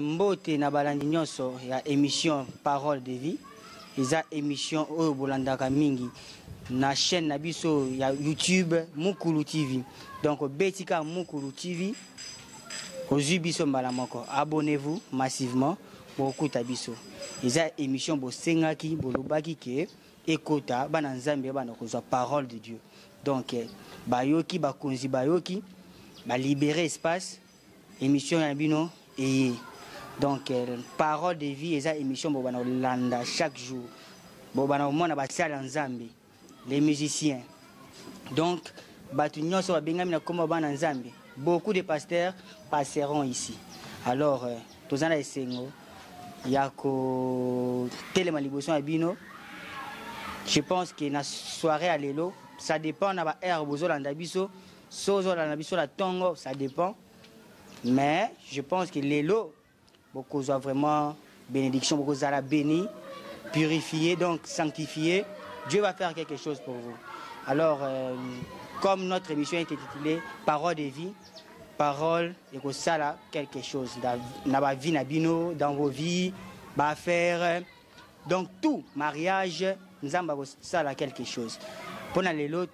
mbote na balandi nyonso ya émission parole de vie. Eza émission oyo bolandaka mingi. Na chaîne na biso ya youtube mukulu tv donc beti kaka mukulu tv ozwi biso mbala moko. Abonnez-vous massivement bokokuta biso. Eza émission bosengaki bolobaki ke ekota bana nzambe bana kozwa parole de dieu. Donc bayoki bakonzi bayoki balibere espace. Émission ya bino eye donc eh, parole de vie eza émission bobana kolanda chaque jour. Bobana komona basala ya nzambe les musiciens. Donc bato nyonso babengami na nkombo bana nzambe beaucoup de pasteurs passeront ici. Alors euh, toza na esengo. Ya kotelema liboso ya bino. Je pense que na soirée ya lelo ça dépend na baheure bozolanda biso. So ozolanda biso na ntongo ça dépend. Mais je pense que lelo bokozwa vraiment bénédiction bokozala béni purifié donc sanctifié. Dieu va faire quelque chose pour vous. Alors euh, comme notre émission est intitulée parole de vie parole ekosala quelque chose na, na bavie na bino dans vos vies baaffaire donc tout mariage nzambe akosala quelque chose. Mpo na lelo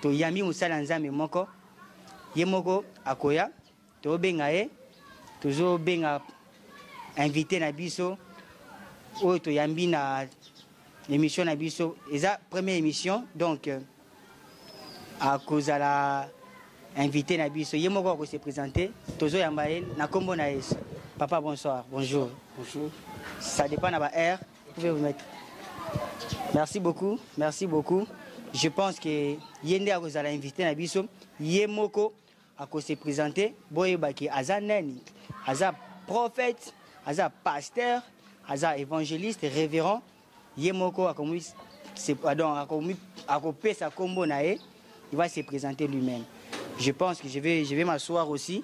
toyambi mosala ya nzambe moko ye moko akoya tozobenga ye tozobenga invité na biso oyo toyambi na émission na biso eza première émission donc euh, akozala invité na biso. Ye moko akose présenter tozoyamba ye na nkombo na yesu. Papa bonsoir bonjour. Bonjour. ça dépend na vous pouvez vous mettre. Merci beaucoup merci beaucoup. Je pense que ye nde akozala invité na biso. Ye moko akose présenter boyebaki aza nani? Aza prophète aza pasteur aza évangéliste révérend. Ye moko akomi pardon, akomi- akopesa nkombo na ye il va se présenter lui-même. Je pense que je vais, je vais m'asseoir aussi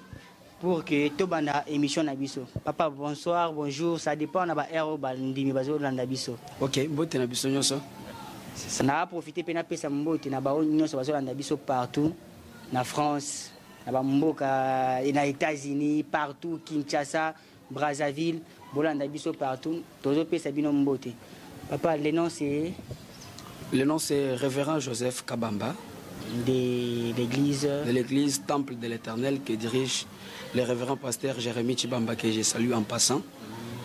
pour que tobanda émission na biso. Papa bonsoir bonjour. Ça dépend na baheure oyo bandimi bazolanda biso. Ok mbote na biso nyonso. Na profite mpe napesa mbote na bao nyonso bazolanda biso partout. Na france na bamboka na états-unis partout kinshasa brazzaville bolanda biso partout tozopesa bino mbote. Papa le nom c'est le nom c'est révérend joseph kabamba. de l'église. De l'église temple de l'éternel que dirige le révérend pasteur jérémie chibamba que je salue en passant.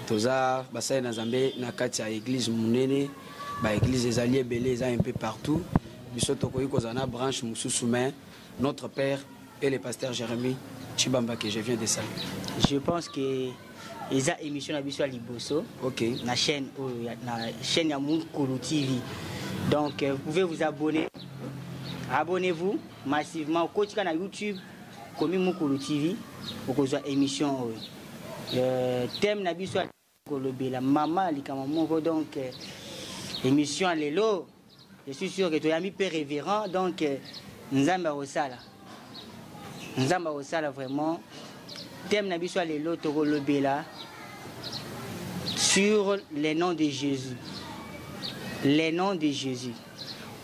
Toza basali na nzambe na kati ya église monene baéglise ezali ebele eza un peu partout. Biso tokoki kozala na branche mais notre père et le pasteur jérémie chibamba que je viens de saluer. Je pense que eza émission na biso ya liboso ok. na chaîne oyo ya- na chaîne ya tv donc euh, vous pouvez vous abonner. Abonnez-vous massivement. Okotika na youtube komi mukulu tv okozwa émission oyo Euh, thème na biso ya kolobela mama likambo moko. Donc euh, émission ya lelo je suis sûr que toyambi mpe révérend. Donc euh, nzambe akosala nzambe akosala vraiment. Thème na biso ya lelo tokolobela sur les noms de Jésus. Les noms de Jésus.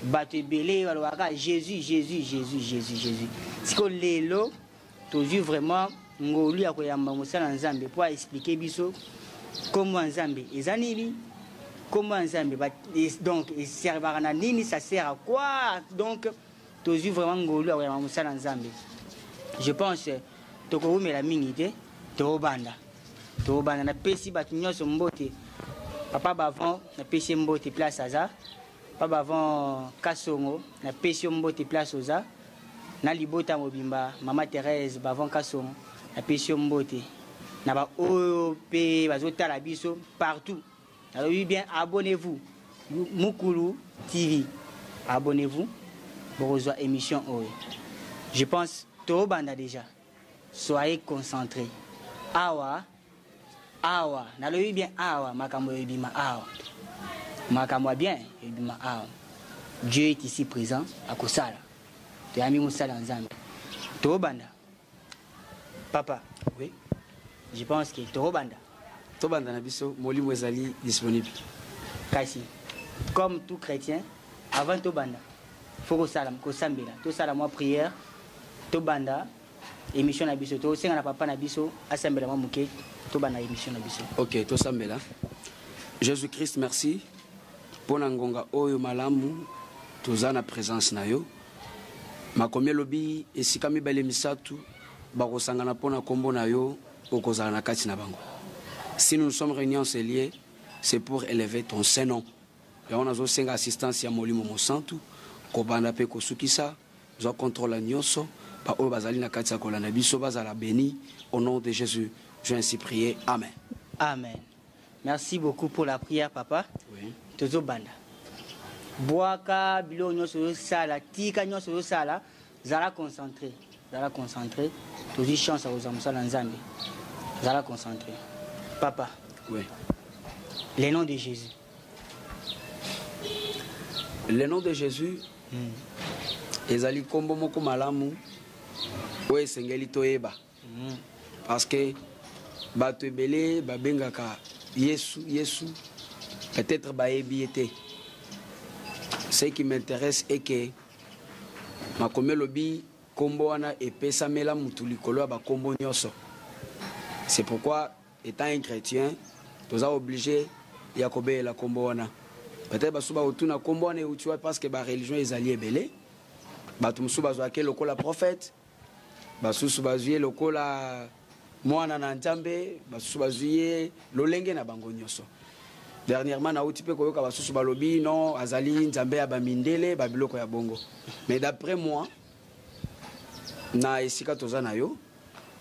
bato ebele balobaka jésus jésus jésus jésus jésus siko lelo tozwi vraiment ngolu ya koyamba mosala nzambe mpo aexplike biso nkombo ya nzambe nini nkombo ya nzambe donc ça sert à quoi? Donc tozwi vraiment ngolu ya koyamba mosala nzambe je pense tokowumela mingi te tokobanda tokobanda napesi bato nyonso mbote. Papa bavon napesi ye mbote place aza. Papa bavon kasongo napesi yo mbote place oza. Na libota mobimba mama thérèse bavon kasongo napesi yo mbote. Na baoyo mpe bazotala partout. Nalobi bien abonnez-vous. Mukulu tv abonnez-vous. Bokozwa émission oyo. Je pense tobanda déjà. Soyez concentré awa awa. Nalobi bien awa. Makambo ebima awa. Makambo ya bien ebima awa. Dieu est ici présent akosala toyambi mosala ya nzambe tobanda. Papa. Oui. Je pense que tokobanda tobanda na biso molimo ezali disponible. Kasi comme tout chrétien avant tobanda fo kosala kosambela. Tosala mwa prière. Tobanda émission na biso. Tosenga na papa na biso asambela mwa moke tobanda émission na biso. Ok tosambela. Jésus christ merci. Mpo na ngonga oyo malamu toza na présence na yo. Makomi elobi esika mibale misato bakosangana mpo na nkombo na yo okozala na kati na bango. Si nous sommes réunis en ce lieu c'est pour élever ton saint nom yango nazosenga assistance ya molimo mosantu kobanda mpe kosukisa zwa contrôle nyonso baoyo bazali na kati ya kolanda biso bazala béni. Au nom de jésus je ainsi prier. Amen. Amen. Merci beaucoup pour la prière papa. Oui. tozobanda. Bwaka biloko nyonso ozosala tika nyonso ozosala zala concentré zala concentré. Tozwi chance ya kozwa mosala nzambe. Zala concentré. Papa. Oui. le nom de jésus. Le nom de jésus ezali nkombo moko malamu oyo esengeli toyeba. Mm. parce que bato ebele babengaka yesu yesu peut-être bayebi ye te. Ce qui m'intéresse est que makomi elobi nkombo wana epesamela mutu likolo ya bakombo nyonso. C'est pourquoi étant un chrétien toza obligé ya kobelela nkombo wana. Peut-être basu bakotuna nkombo wana euti wapi parce que bareligion ezali ebele. Bato mosusu bazwaki lokola prophète basusu bazwi lokola mwana na nzambe basusu lolenge na bango nyonso. Dernièrement nauti mpe koyoka basusu balobi non azali nzambe ya bamindele babiloko ya bongo. Mais d'après moi na esika toza na yo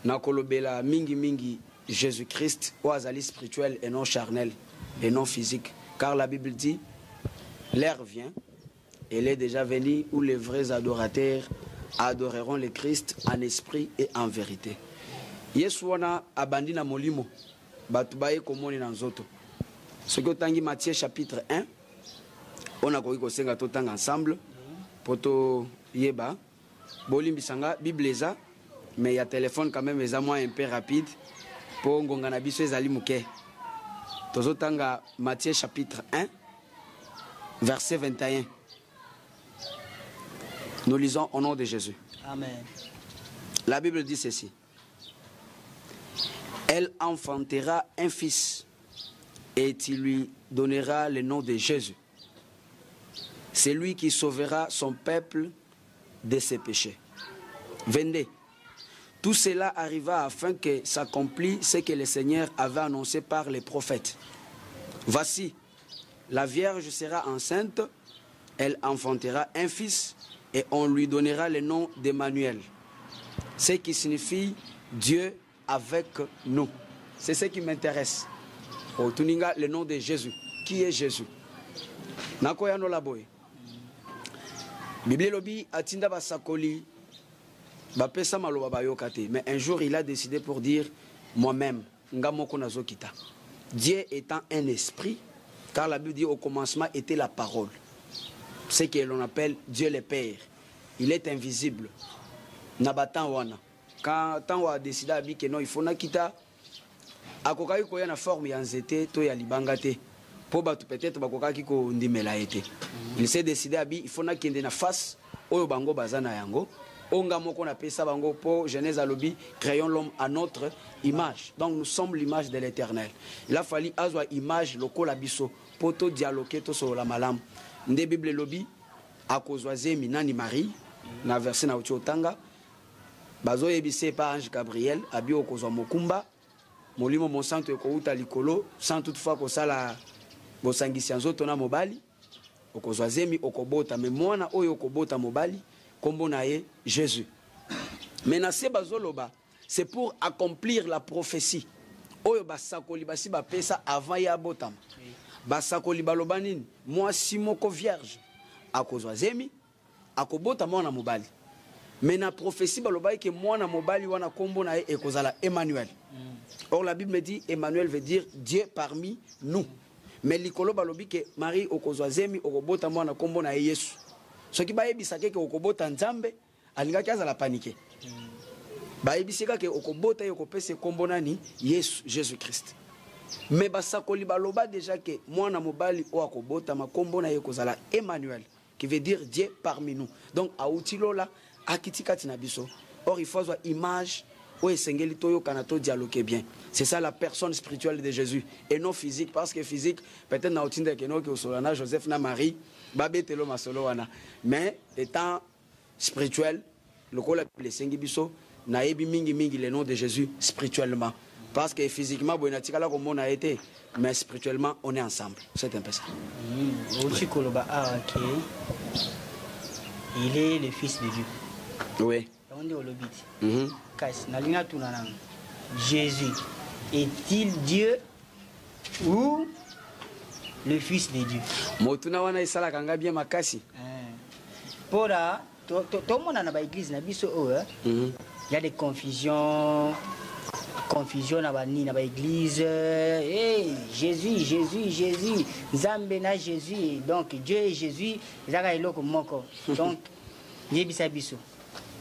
nakolobela mingimingi jésus christ oyo azali spirituel et non charnel et non physique. Car la bible dit l'heure vient elle est déjà venue où les vrais adorateurs adoreront le christ en esprit et en vérité. Yesu wana abandi na molimo bato soki otangi matthieu chapitre 1 oyo nakoki kosenga totanga ensemble bolimbisanga bible eza mais ya telefone quand même eza mwa un peu rapide ngonga na biso ezali moke. Tozotanga matthieu chapitre 1 verset 21 nous lisons au nom de jésus amen la bible dit ceci elle enfantera un fils et tu lui donneras le nom de Jésus. C'est lui qui sauvera son peuple de ses péchés. 22. Tout cela arriva afin que s'accomplisse ce que le Seigneur avait annoncé par les prophètes. Voici, la Vierge sera enceinte, elle enfantera un fils et on lui donnera le nom d'Emmanuel, ce qui signifie Dieu avec nous. C'est ce qui m'intéresse. Au Tuninga, le nom de Jésus. Qui est Jésus? Nakoya nola boye bible elobi atinda basakoli bapesa maloba mais un jour il a décidé pour dire moi-même nga moko nazokita dieu étant un esprit car la bible dit au commencement était la parole ce que l'on appelle dieu le père. Il est invisible. Na batan wana. Quand ntango adesida abi ke non il faut nakita. Akokaki koya na forme ya nzete to ya libanga te peut-être bakokaki te il s'est décidé abi il faut nakende na face oyo bango baza na yango. Oyo nga moko napesa bango mpo genèse alobi créons l'homme à notre image. Donc nous sommes l'image de l'éternel. Il a fallu azwa image lokola biso mpo todialoke tosolola malamu nde bible elobi akozwa zemi nani marie na verset na uti otanga bazoyebisa epa ange gabriel abi okozwa mokumba molimo mosantu ekouta likolo sans toutefois kosala bosangisi ya nzoto na mobali okozwa zemi okobota. Me mwana oyo okobota mobali nkombo na ye jésus. Me na se bazoloba c'est pour accomplir la prophétie. Oyo basakoli basi bapesa avant ye abotama basakoli baloba nini mwasi moko vierge akozwa zemi akobota mwana mobali. Me na prophétie balobaki ke mwana mobali wana nkombo na ye ekozala emmanuel. Or la bible dit emmanuel veut dire dieu parmi nous. Me likolo balobi ke marie okozwa zemi okobota mwana nkombo na ye yesu. Soki bayebisaki ke okobota nzambe alingaki azala panike. Bayebisi kaka okobota ye okopesa nkombo nani? Yesu jésus christ me basakoli baloba deja ke mwana mobali oyo akobotama nkombo na ye emmanuel qui veut dire dieu parmi nous. Donc awuti lola akiti kati biso. Or il faut avoir image oyo esengeli toyokana dialoguer bien. C'est ça la personne spirituelle de jésus et non physique parce que physique peut-être na otindeke noki osola na joseph na marie babetelo masolo wana. Mais étant spirituel lokola bible esengi biso nayebi mingimingi le nom de jésus spirituellement parce que physiquement komona ye te mais spirituellement on est ensemble. C'est un peu ça. Ke il est le fils de dieu. Oui. Yango nde olobi ti Mhm. jésus. Est-il dieu ou le fils de dieu? Motuna wana esalaka nga bien makasi. Mpona to- to- tomona na baeglise na biso oyo Mhm. y a des confusions confusion na banini na baeglise. Hey, jésus jésus jésus nzambe na jésus. Donc dieu et jésus ezaka eloko moko. Donc yebisa biso.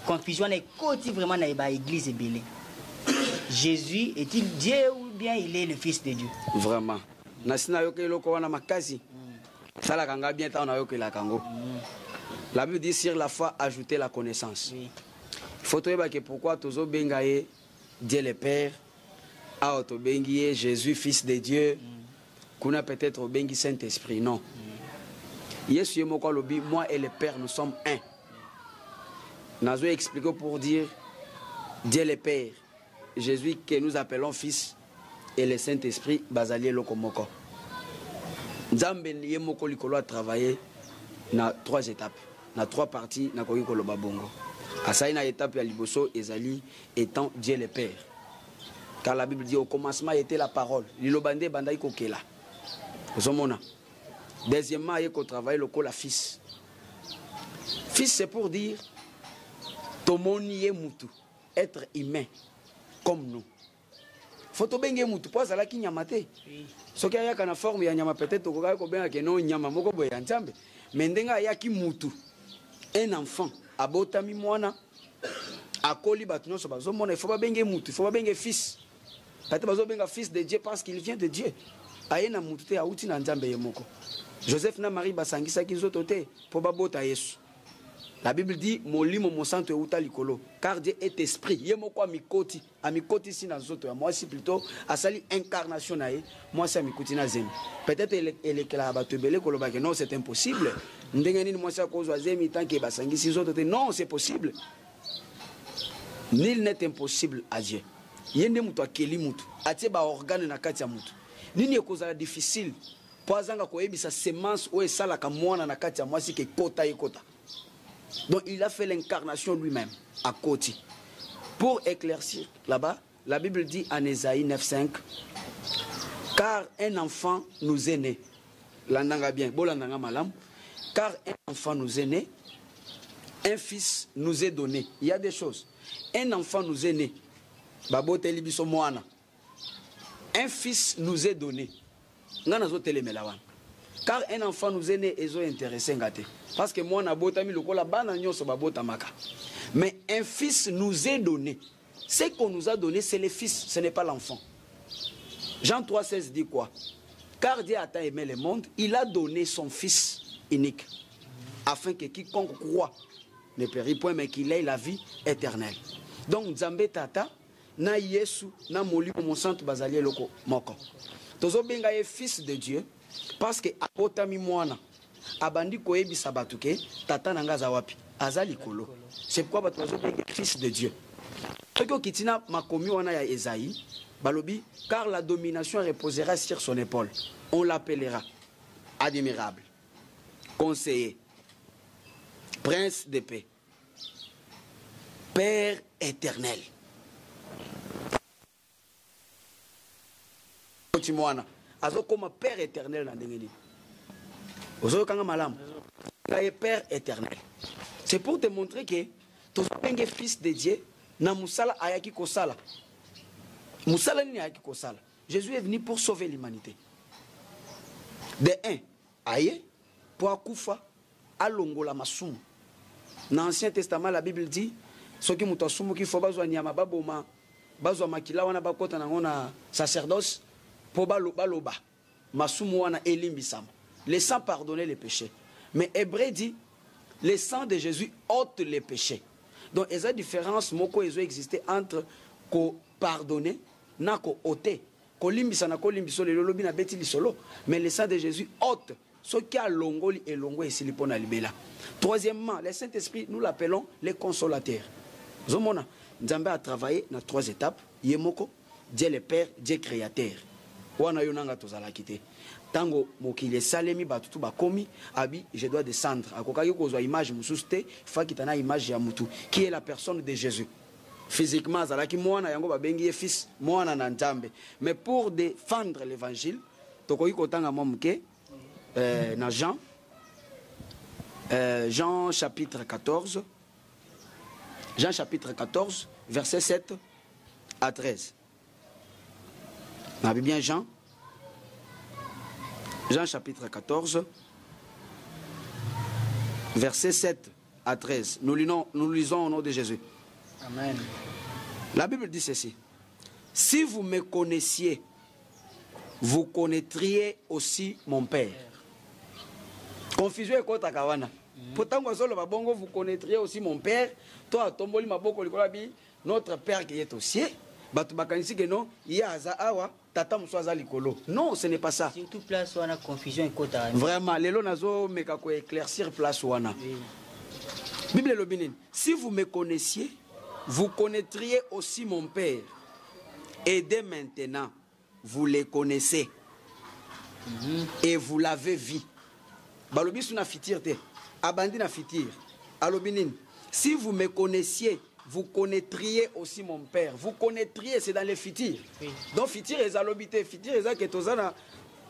Confusion wana ekoti vraiment na baeglise ebele. Jésus est-il dieu ou bien il est le fils de dieu? Vraiment. Nasi nayoka eloko wana makasi esalaka nga bien ntango nayokelaka yango. La bible dit sur la foi ajouter la connaissance. Il faut toyeba ke pourquoi tozobenga ye dieu le père jésus fils de dieu kuna peut-être obengi saint esprit non. Yesu moi et le père nous sommes un. Nazo expliquer pour dire dieu le père jésus que nous appelons fils et le saint esprit bazali eloko moko. Nzambe ye likolo atravaille na trois étapes na trois parties nakoki koloba bongo asali na étape ya liboso ezali étant dieu le père. Car la bible dit au commencement était la parole. Liloba nde ebandaki kokela ozomona deuxièmement aye kotravaille lokola fils. Fils c'est pour dire tomoni ye mutu être humain comme nous. Fo tobenge mutu mpo azalaki nyama te soki ayaka na forme ya nyama peut-être okokaki kobengaka no nyama moko boye ya nzambe me ndenge ayaki mutu un enfant abotami mwana akoli bato nyonso bazomona ifo babenge mutu ifo babenge fils. Pate bazobenga fils de dieu parce qu'il vient de dieu. Aye na mutu te awuti na nzambe ye moko. Joseph na marie basangisaki nzoto te mpo babota yesu. La bible dit molimo mosantu euta likolo car dieu est esprit. Ye moko amikoti amikotisi na nzoto ya mwasi plutôt asali incarnation na ye mwasi amikuti na zemi. Peut-être ele- elekelaka bato ebele kolobake non c'est impossible ndenge nini te. Non c'est possible. Nil impossible à dieu. Ye nde moto akeli atie baorgane na kati ya nini ekozala difficile? Mpo azanga semence oyo esalaka mwana na kati ke ekota ekota. Donc il a fait l'incarnation lui-même à côté pour éclaircir là-bas la bible dit en Ésaïe 9.5 car un enfant nous est né landanga bien. Bolandanga car un enfant nous est né un fils nous est donné. Il y a des choses. Un enfant nous est né. Un fils nous est donné. Car un enfant nous est né ezointéresse nga te parce que babotamaka mais un fils nous est donné. Ce qu'on nous a donné c'est le fils ce n'est pas l'enfant. Jean 3,16 dit quoi? Car Dieu a tant aimé le monde, il a donné son Fils unique, afin que quiconque croit ne périt point, mais qu'il ait la vie éternelle. Donc, Nzambe Tata, na Yesu, na Molimo Monsanto Bazali Eloko Moko. Tozo benga ye fils de Dieu, parce que apotami mwana, abandi koyebisa bato ke tata na nga aza wapi? Aza c'est pourquoi bato bazobenga fils de dieu. Soki okiti na ya esaïe balobi car la domination reposera sur son épaule. On l'appellera admirable conseiller. Prince de paix. Père éternel. Mwana azokoma père éternel na ndenge nini? Ozoyokanga malamu. Nga ye père éternel. C'est pour te montrer que tozobenge fils de dieu na mosala ayaki kosala. Mosala nini ayaki kosala? Jésus est venu pour sauver l'humanité. De un aye mpo akufa alongola masumu. Na ancien testament la bible dit soki moto asumuki fo bazwa nyama baboma bazwa makila wana bakɔta nango na sacerdoce mpo balo- baloba. Masumu wana elimbisama. Le sang pardonner les péchés. Mais hébreu dit le sang de jésus ôte les péchés. Donc eza différence moko ezoexiste entre kopardonne na koote kolimbisa na kolimbisa lelo olobi nabeti lisolo. Mais le sang de jésus ôte soki alongoli elongo esili mpo na libela. Troisièmement le saint esprit nous l'appelons les consolateurs. Ozomona nzambe atravaille na trois étapes. Ye moko dieu le père dieu créateur. Wana yo nanga tozalaki te. Ntango mokili esalemi bato tu bakomi abi je dois descendre. Akokaki kozwa image mosusu te fakita na image ya mutu. Qui est la personne de jésus? Physiquement azalaki mwana yango babengi ye fils mwana na nzambe. Mais pour défendre l'évangile tokoki kotanga mwa moke euh, jean euh, jean chapitre 14 jean chapitre 14 verset 7 à 13 nabi bien jean jean chapitre 14 verset 7 à 13 nous lisons, nous lisons au nom de jésus Amen. La Bible dit ceci. Si vous me connaissiez, vous connaîtriez aussi mon Père. Confusion ekotaka wana. Pourtant kozoloba bongo vous connaîtriez aussi mon Père. Toi atomboli maboko likolo notre Père qui est au ciel. Bato bakanisi ke non ye aza awa tata mosusu aza likolo. Non, ce n'est pas ça. Surtout place wana confusion ekotaka. Vraiment, lelo nazomeka koéclaircir place wana. Bible elobi nini si vous me connaissiez vous connaîtriez aussi mon père et dès maintenant vous les connaissez et vous l'avez vu balobi na fitir te. Abandi na fitir. Alobi nini. Si vous me connaissiez vous connaîtriez aussi mon père. Vous connaîtriez c'est dans les fitires Oui. donc fitir eza lobi te. Fitir eza ke toza na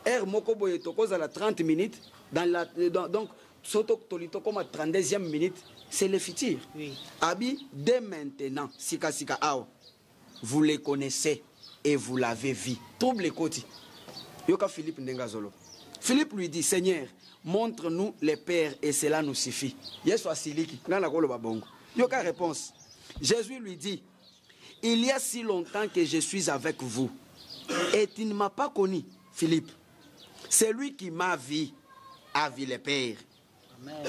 aire moko boye tokozala 30 minutes. Dans la, dans, donc soto toli tokóma 32e minute c'est le fitir Oui. abi dès maintenant sika sika awa vous les connaissez et vous l'avez vu. Trouble ekoti yoka philippe ndenge azoloba philippe lui dit seigneur montre-nous les pères et cela nous suffit. Yesu asiliki nga nakoloba bongo. Yoka réponse? Jésus lui dit il y a si longtemps que je suis avec vous et tu ne m'as pas connu philippe. C'est lui qui m'a vu a vu les pères.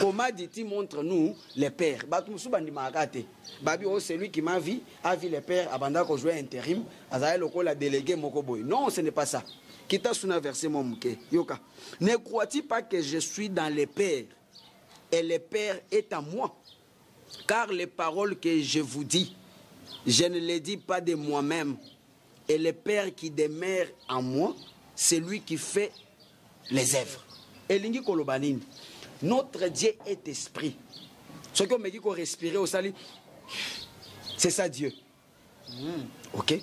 Comment dit-il montre-nous les pères? Bato mosusu bandimaka te. Babi o celui qui m'a vu a vu les pères abanda kozwa intérim azali lokola délégué moko boye. Non ce n'est pas ça kita suna verset mo moke yoka. Ne crois-tu pas que je suis dans les pères et le père est à moi? Car les paroles que je vous dis je ne les dis pas de moi-même. Et le père qui demeure en moi c'est lui qui fait les œuvres. Elingi koloba nini? Notre dieu est esprit. Soki omeki korespirer osali c'est ça dieu. Ok?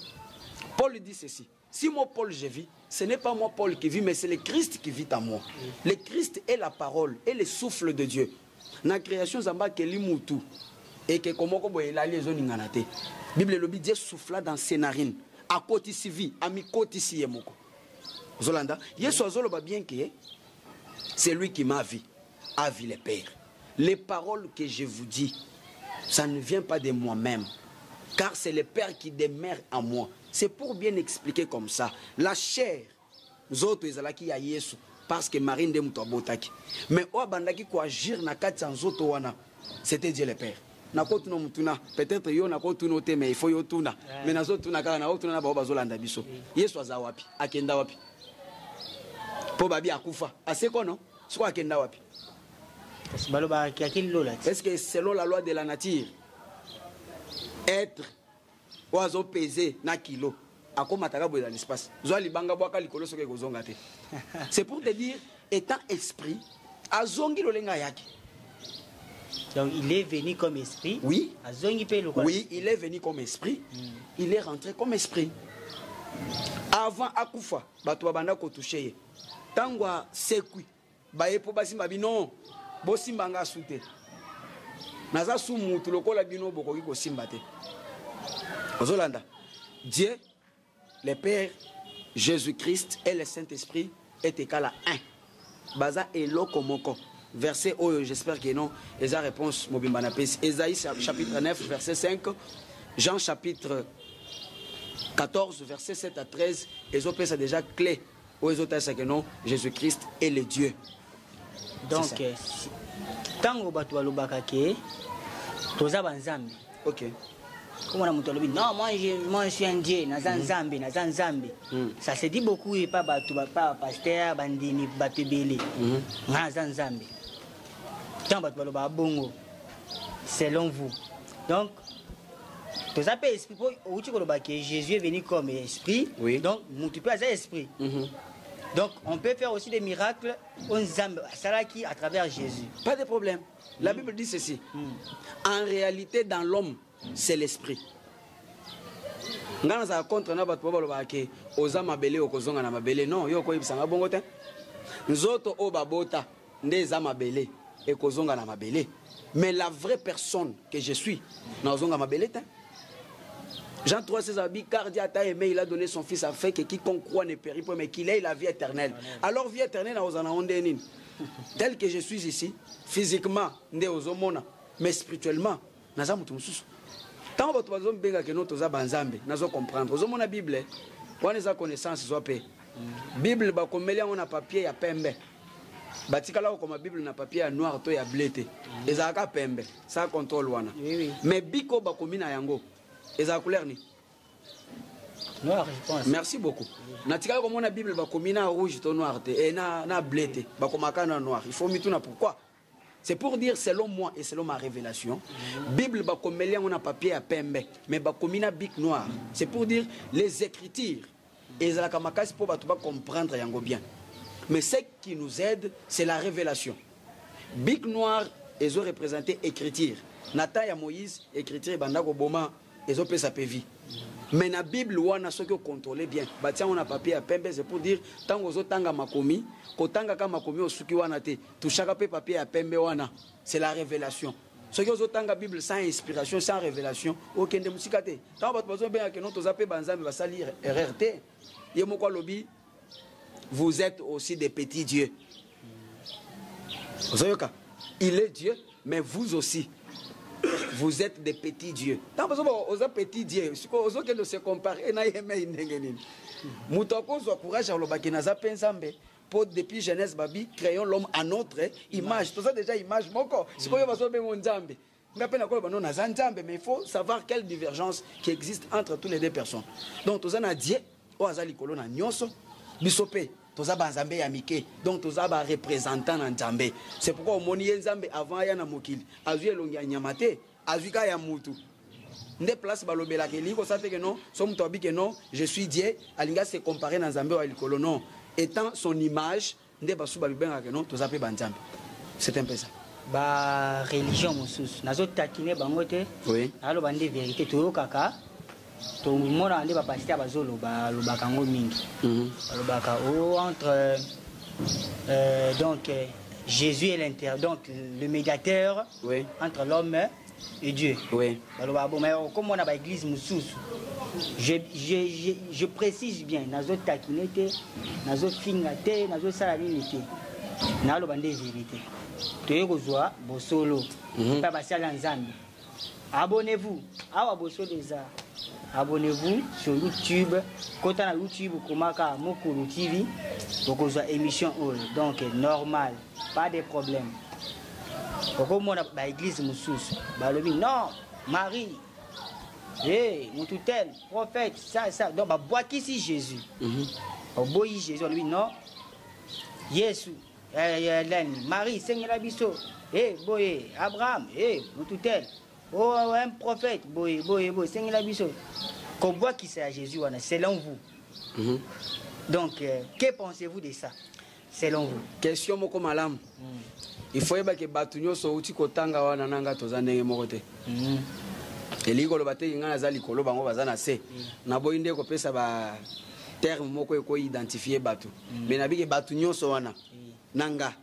Paul dit ceci. Si moi paul je vis ce n'est pas moi paul qui vis mais c'est le christ qui vit en moi. Le christ est la parole et le souffle de dieu. Na création nzambe akeli mutu ekeko moko boye elali ezoningana te. Bible elobi dieu souffla dans ses narines. Akotisi vie amikotisi ye moko. Ozolanda yesu azoloba bien ke c'est lui qui m'a vu. A vu les pères. Les paroles que je vous dis ça ne vient pas de moi-même. Car c'est le père qui demeure en moi c'est pour bien expliquer comme ça. La chair nzoto ezalaki ya yesu parce que marie nde moto abotaki. Mais oyo abandaki koagir na kati ya nzoto wana c'était dieu le père. Nakotuna motuna peut-être yo nakotuna te mais il faut yo tuna mais nazotuna kaka nakotuna na bao bazolanda biso. Yesu aza wapi? Akenda wapi? Mpo babi akufa. Aseko no soko akenda wapi? Est-ce que selon la loi de la nature être oyo azopese na kilo. Akomataka boye na l'espace. Zwa libanga bwaka likolo soki ekozonga te. C'est pour te dire étant esprit azongi lolenga ayaki donc il est venu comme esprit. Oui. Oui il est venu comme esprit. Il est rentré comme esprit. Avant akufa bato babanda kotouche ye. Ntango asekwi baye mpo basimba bino bosimba nga su te. Naza su mutu lokola bino bokoki kosimba te ozolanda dieu le père jésus-christ et le saint-esprit est égal à un. Baza eloko moko. Verset oyo j'espère que non. Eza réponse mobimba na pesi. Esaïe chapitre 9 verset 5 jean chapitre 14 verset 7 à 13 ezopesa déjà clé. Oyo ezotalisa ke non. Jésus-christ est le dieu. Donc ntango bato balobaka ke toza banzambe non moi je, moi je suis un dieu naza nzambe Mm. ça se dit beaucoup epa bato ba- pa bapaster bandimi bato ebele Mhm. nga naza nzambe ntango bato balobaka bongo selon vous donc toza mpe esprit mpo outi koloba ke jésus est venu comme esprit Oui. donc motu mpe aza esprit Mhm. donc on peut faire aussi des miracles oyo nzambe asalaki à travers jésus Pas de problème. La Bible dit ceci. En réalité, dans l'homme, c'est l'esprit. nazala contre na bato po balobaka ke oza mabele okozonga na mabele non yo okoyebisanga bongo te nzoto oyo babota nde eza mabele ekozonga na mabele mais la vraie personne que je suis nazonga mabele te Jean 3, 16 a dit, car Dieu a tant aimé, il a donné son fils afin que quiconque croit ne périt pas, mais qu'il ait la vie éternelle. Alors, vie éternelle, nous en avons. Tel que je suis ici, physiquement, ozomona, mais spirituellement, naza mutu Tant bato bazobenga ke no toza banzambe, nazo comprendre. Ozomona Bible, wana eza connaissance zwa pe. Bible bakomeli yango na papier ya pembe. batikala kokoma bible na papier ya noir to ya ble te. Ezalaka pembe sa contrôle wana. Mais biko bakomi na yango. Ezala couleur ni? Noir je pense. Merci beaucoup. Natikali komona bible bakomi na rouge to noir te e na, na ble te. Bakomaka na noir. Il faut mituna pourquoi c'est pour dire selon moi et selon ma révélation bible yango na papier ya pembe mais bakomi na bic noir. C'est pour dire les écritures makasi mpo bato bacomprendre yango bien. Mais ce qui nous aide c'est la révélation. Bic noir ezoreprésente écriture. Na temps ya moïse écriture koboma ezopesa mpe vie mais na bible wana soki ocontrôle bien batia yango na papier ya pembe c'est pour dire ntango ozotanga makomi kotangaka makomi osuki wana te tushaka mpe papier ya pembe wana c'est la révélation. Soki ozotanga bible sans inspiration sans révélation okende mosika te. Ntango bato bazobengaka no toza mpe banzambe basali erreur te ye moko alobi vous êtes aussi des petits dieux. Ozoyoka. Il est dieu mais vous aussi vous êtes des petits dieux. Ntango bazoba oza petit dieu siko ozokende ose compare na ye mei ndenge nini. Moto akozwa courage alobaki naza mpe nzambe mpo depuis jeunesse babi créons l'homme à notre image. Toza déjà image moko. Sikoyo bazobengo nzambe. Nga mpe nakoloba no naza nzambe. Mais il faut savoir quelle divergence qui existe entre tous les deux personnes. Donc toza na die oyo aza likolo na nyonso. Biso mpe toza banzambe ya mike. Donc toza bareprésentant na nzambe. C'est pourquoi omoni ye avant aya na mokili azwi elongi ya nyama te azwi ka ya mutu. Nde place balobelaka elingi kosala te ke non so moto abi ke non je suis dieu alingi ase compare na nzambe oyo ya likolo non. Étant son image nde basu babibengaka ke non toza mpe banzambe. C'est un peu ça. Bareligion mosusu. Nazotakine bango te. Oui. Naloba nde vérité toyokaka. Tomonaka nde bapaster bazoloba balobaka yango mingi. Mhm. balobaka o entre euh, donc euh, jésus est l'inter donc le médiateur oui. entre l'homme et dieu. Oui. Balobaka bo mais okomona baeglise mosusu je, je, je, je précise bien nazotakine te nazofinga te nazosala nini te naloba nde vérité toye kozwa bosolo Mhm. mpe basala nzambe abonnez-vous. Awa bosolo eza abonnez-vous sur youtube. Kota na youtube komaka mokulu tv okozwa émission oyo donc normal. Pas de problème okomona baeglise mosusu balobi non marie. E motu tel prophète ça ça. Donc babwakisi jésus. Mhm. oboyi jésus. Alobi non. Yesu eh, eh, nani marie sengela biso e boye abraham. E motu tel o un prophète. Boye boye boye sengela biso kobwakisa ya jésus wana selon vous. Mhm. donc euh, que pensez-vous de ça? Selon vous. Question moko malamu faut yebake bato nyonso outi kotanga wana nanga toza ndenge moko te. Mhm. elingi koloba te ngai naza likolo bango baza na se. Naboyi nde kopesa ba terme moko ekoidentifie bato. Me nabiki bato nyonso wana na nga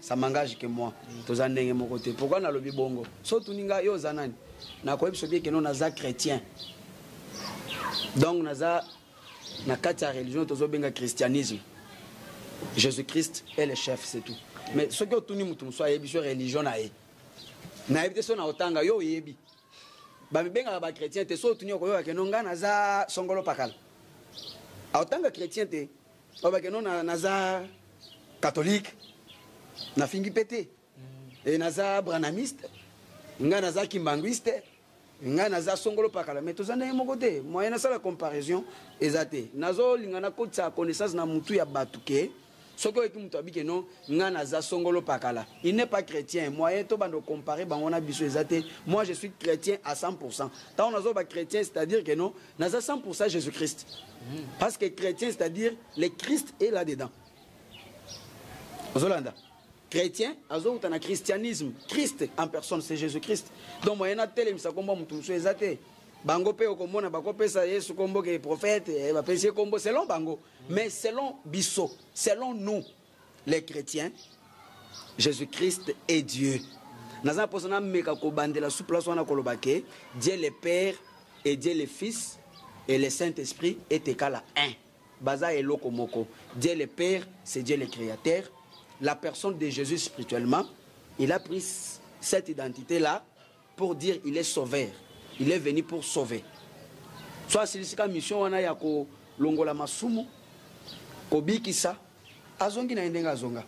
ça m'engage ke moi toza ndenge moko te. Pourkui nalobi bongo? So tuni ngai yo oza nani? Nakoyebi soki ekeno naza chrétien. Donc naza na kati ya religion tozobenga christianisme. Jésus christ est le chef c'est tout mais soki otuni motu mosu ayebi so religion na ye nayebi te so na otanga yo oyebi bamibengaka bachrétien te so otuni okoyoka keno ngai naza songolo pakala aotanga chrétien te oyeba keno na- naza catholique nafingi mpe te e naza branamiste ngai naza kimbanguiste ngai naza songolo pakala mais toza ndenge moko te. Moyen nasala comparaison eza te. Nazolinga nakotisa connaissance na mutu ya bato ke soki oyeki moto abike no ngai naza songolo pakala. Il n'est pas chrétien. Na eza te moi je suis chrétien à 100% ntango nazoba chrétien c'est à dire que non naza 100% jésus christ parce que chrétien c'est à dire le christ est là dedans ozolanda chrétien azouta na christianisme. Christ en personne c'est jésus christ donc moyen atelemisa kombo motu mosusu eza te bango mpe okomona bakopesa yesu kombo ke prophète eh, bapesi ye kombo selon bango. Mais selon biso selon nous les chrétiens jésus christ est dieu. Naza na mposa nameka kobandela su place wana koloba ke dieu le père et dieu le fils et le saint esprit est égal à un. Baza eloko moko. Dieu le père c'est dieu le créateur. La personne de Jésus spirituellement, il a pris cette identité-là pour dire il est sauveur. Il est venu pour sauver. Soit c'est la mission wana ya ko longola masumu ko bikisa azongi na ndenga azonga.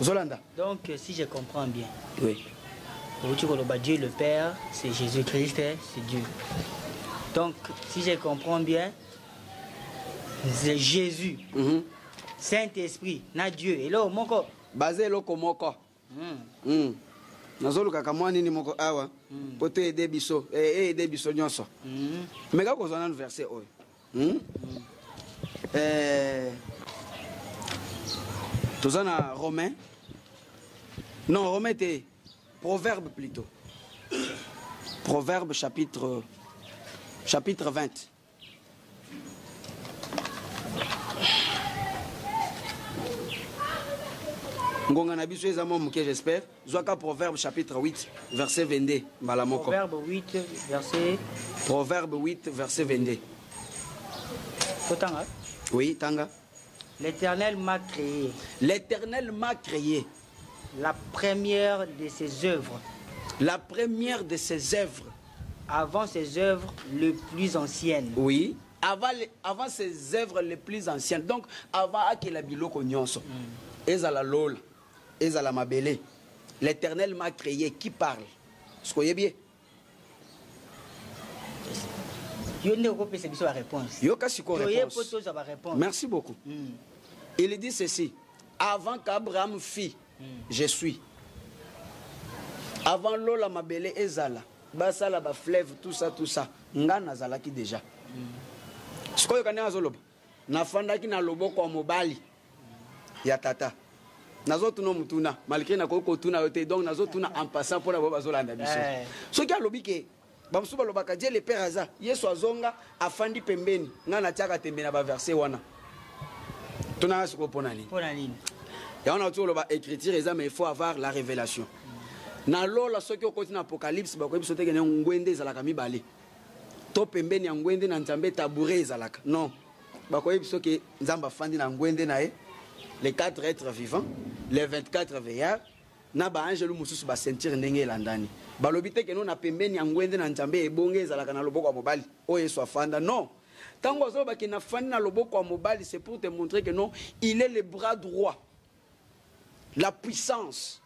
Zolanda. Donc si je comprends bien. Oui. Dieu le Père, c'est Jésus-Christ, c'est Dieu. Donc si je comprends bien, c'est Jésus. Mm -hmm. saint-esprit na dieu eloko moko baza eloko moko mm. mm. Nazolukaka mwa nini moko awa mpo mm. to ede biso eyede biso nyonso mm. meka kozwa nanu verset oyo mm? mm. eh, toza na romain non romain te proverbe plutôt proverbe chapitre chapitre 20 ngonga na biso eza mwa moke j'espère. Zwaka proverbe chapitre 8 verset 22 mbala moko. Proverbe 8 verset proverbe 8 verset 22 totanga oui tanga. L'éternel m'a créé. L'éternel m'a créé. La première de ses œuvres. La première de ses œuvres. Avant ses œuvres les plus anciennes. Oui. Avant, avant ses œuvres les plus anciennes. Donc avant akela biloko nyonso mm. ezala lola ezala mabele. L'éternel m'a créé. Qui parle? Sikoyebi ye yo nde okopesa biso baréponse yoka sikoyo po tozwa baréponse merci beaucoup. Mm. il dit ceci. Avant qu'abraham fit mm. je suis. Avant lola mabele ezala basala bafleuve tout ça tout ça. Nga nazalaki déjà. Mm. sikoyo ka ndenge azoloba nafandaki na loboko ya mobali. Ya tata nazotuna mutuna. Malgré nakoki kotuna yo te donc nazotuna en passant mpona boyo bazolanda biso. Soki alobi ke bamosusu balobaka die le père aza yesu azonga afandi pembeni. Ngai natiaka tembe na baverse wana. Tonanga sikoyo mpona nini? Yango nauti koloba écriture eza mais il faut avoir la révélation. Na lola soki okoti na apocalypse bakoyebi biso tekene ngwende ezalaka mibale. To pembeni ya ngwende na nzambe taboure ezalaka. Non. Bakoyebi biso ke nzambe afandi na ngwende na ye les quatre êtres vivants les 24 veillards na baangelu mosusu basentire ndenge elandani. Balobi te keno na pembeni ya ngwende na nzambe ebonge ezalaka na loboko ya mobali oyo yesu afanda. Non. Ntango azolobaki nafandi na loboko ya mobali c'est pour te montrer que non il est le bras droit. La puissance.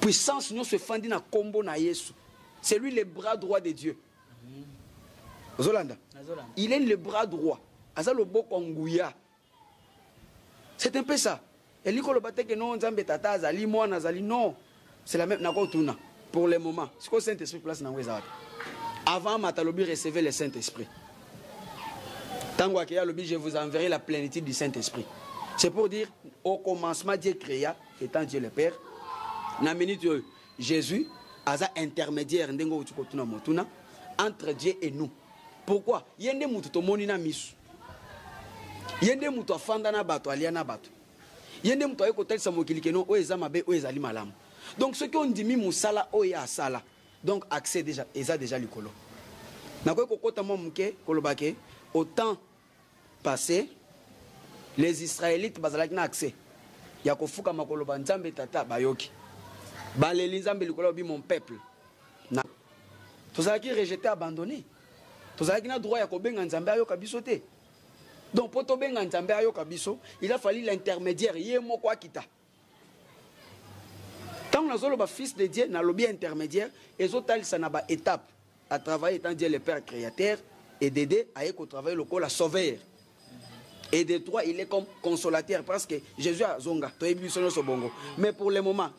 Puissance nyonso efandi na nkombo na yesu. C'est lui le bras droit de dieu. Ozolanda il est le bras droit. Aza loboko ya nguya c'est un peu ça. Elingi koloba te ke no nzambe tata azali mwana azali non. C'est la même nakotuna pour le moment. Sikoyo saint esprit place nango eza wapi avant mata alobi recevez le saint esprit ntango akei alobi je vous enverrai la plénitude du saint esprit c'est pour dire au commencement dieu créa étant dieu le père. Na minute oyo jésus aza intermédiaire entre dieu et nous. Pourquoi? Ye nde motu tomoni na miso ye nde moto afanda na bato alia na bato. Ye nde moto aye kotalisa mokili keno oyo eza mabe oyo ezali malamu. Donc soki ondimi mosala oyo asala donc accès déjà eza déjà likolo. Nakoki kokɔta mwa moke koloba ke au temps passé les israélites bazalaki na accès. Ya kofukama koloba nzambe tata bayoki. Baleli nzambe likolo obi mon peuple. Tozalaki rejeté abandonné tozalaki na droit ya kobenga nzambe ayoka biso te donc mpo tobenga nzambe ayoka biso il a fallu l'intermédiaire. Ye moko akita. Ntango nazoloba fils de dieu nalobi intermédiaire ezotalisa na baétape atravaille étant dieu le père créateur et deux aye kotravaille lokola sauveur. Et de trois il est comme consolateur parce que jésus azonga toyebi biso bongo. Mais pour le moment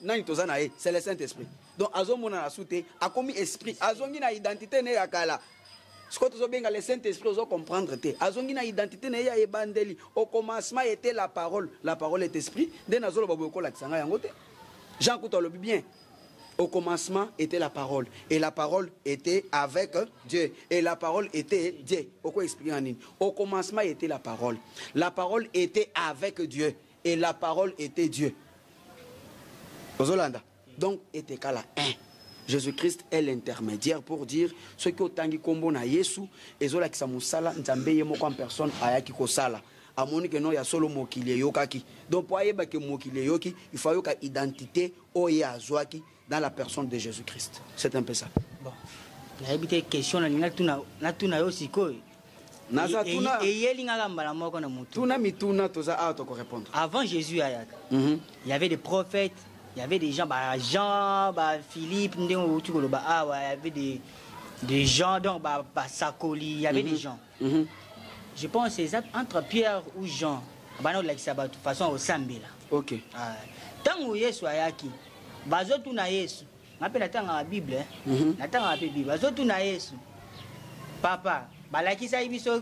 c'est le saint esprit donc azomona na su te akomi esprit azongi na identité ne kala sikoyo tozobenga le saint esprit ozocomprendre te. Azongi na identité na ya au commencement était la parole. La parole est esprit. Jean kuta alobi bien. Au commencement était la parole. Et la parole était avec Dieu. Et la parole était Dieu. Pourquoi expliquer en ligne? Au commencement était la parole. La parole était avec Dieu. Et la parole était Dieu. Donc était qu'à la 1. Jésus-Christ est l'intermédiaire pour dire ce que otangi kombo na Yesu ezolakisa mosala nzambe ye moko en personne ayaki kosala amoni ke no ya solo mokili eyokaki donc po ayeba ke mokili eyoki il faut ayoka identité oyo azwaki dans la personne de Jésus-Christ. C'est un peu ça. bon nayebi te question na linga tuna natuna yo sikoyo Naza E- tuna- e- eyelingaka mbala moko na motu tuna mituna toza awa tokorépondre avant jésus ayaka Mhm. il y avait des prophètes il y avait des gens bah Jean bah Philippe koloba awa il y avait des des gens donc bah basakoli il y avait des gens. Mhm. je pense eza entre Pierre ou Jean bana olakisa bato façon osambela ok. Ah, ntango yesu ayaki bazotuna yesu. Nga mpe natangaka bible eh. Mhm. natangaka mpe bible. Yesu. Papa balakisaki biso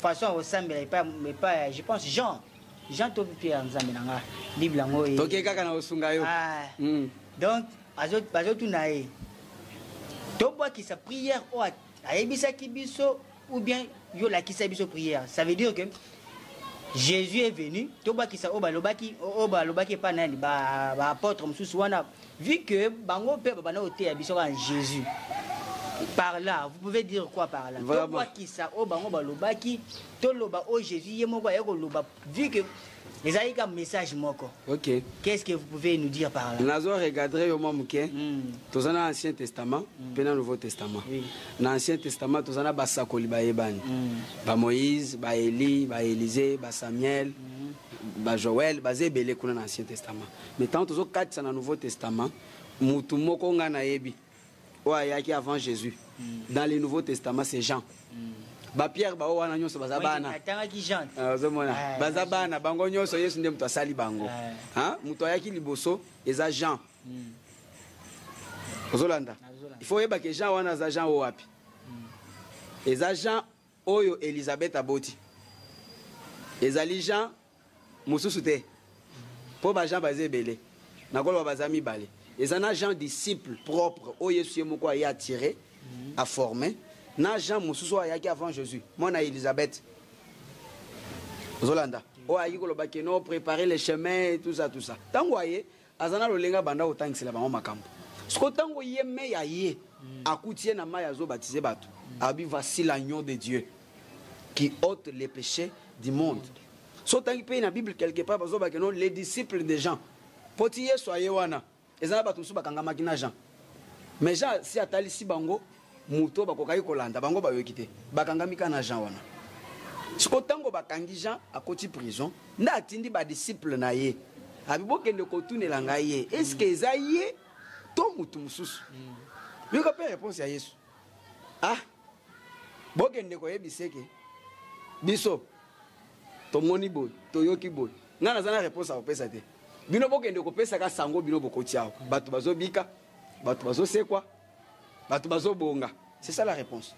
façon ya kosambela epai epai ya- je pense jean jean to mpe nzambe na nga bible yango toke kaka na kosunga yo Ah, Mm. donc azo- bazotuna ye tobwakisa prière oyo ayebisaki biso ou bien yo olakisa biso prière. Ça veut dire que jésus est venu tobwakisa oyo balobaki oyo balobaki epai nani ba- baapôtre mosusu wana. Vu que bango mpe babanda koteya biso kaka jésus par là vous pouvez dire quoi par là? Tobwakisa oyo bango balobaki toloba oyo jésus ye moko aye koloba vu que ezalaki ka message moko ok. Qu'est-ce que vous pouvez nous dire par là? Nazo regadre yo mwa moke Mm. toza na ancien testament mpe na nouveau testament. Na ancien testament toza na basakoli bayebani Mm. bamoïse baéli baélysée basamuel bajoel baza ebele kuna na ancien testament. Mais ntango tozokatisa na nouveau testament. Mutu moko nga nayebi oyo ayaki avant jésus. Dans le nouveau testament c'est jean. Bapierre bao wana nyonso baza bana. atangaki jean? Ah, ozomona Ah, baza bana bango nyonso yesu nde moto asali bango. Ah. Ah, moto ayaki liboso eza jean. Mm. ozolanda. Nazolanda. il faut oyebake jean wana aza jean oyo wapi eza jean oyo elizabeth aboti. Ezali jean mosusu te mpo bajean baza ebele nakoloba baza mibale eza na jean disciple propre oyo yesu ye moko aye atire aforme na jean mosusu oyo ayaki avant jésus. Mwana elizabeth ozolanda. Oyo ayaki koloba ke no préparer le chemin tout ça tout ça. Ntango aye aza na lolenge abanda kotangisela bango makambo. Siko ntango ye me ya ye akuti ye na mai azobatize bato. Abi voici l'agneau de dieu qui ôte les péchés du monde. So otangi mpe na bible quelque part bazobake no les disciples de jean mpo ti yesu aye wana eza na bato mosusu bakangamaki na jean. Mais jean si atalisi bango moto bakokaki kolanda bango bayoki te. Bakangami kaka na jean wana. Siko ntango bakangi jean akoti prison nde atindi badisiple na ye. Abi bokende kotunela ngai ye. Estce eza ye to motu mosusu? Yoka mpe réponse ya yesu. Ah bokende koyebisa eke. Biso tomoni boye toyoki boye. Ngai naza na réponse ya kopesa te bino bokende kopesaka sango bino bokoti awa. Bato bazobika bato bazosekwa bato bazobonga. C'est ça la réponse.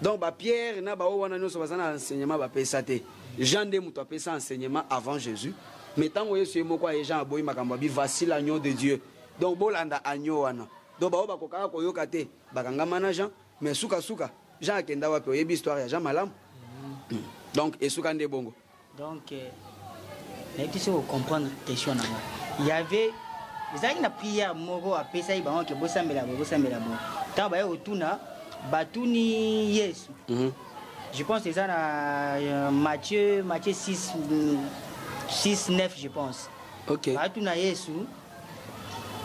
Donc bapierre na bao wana nyonso baza na enseignement bapesa te. Jean nde moto apesa enseignement avant jésus. Mais ntango yesu ye moko aye jean aboyi makambo abi voici l'agneau de dieu. Donc bolanda agneau wana. Donc bao bakokaka koyoka te. Bakangama na jean. Mais sukasuka jean akenda wapi? Oyebi histoire ya jean malamu donc esuka nde bongo. Donc euh, nayebi soki ocomprendre question na nga il y avait ezalaki na prière moko apesaki bango ke bosambela boye bosambela boye ntango baye kotuna batuni yesu. Je pense eza na euh, matthieu matthieu 6 mm, 6 9 je pense. Ok. Batuna yesu.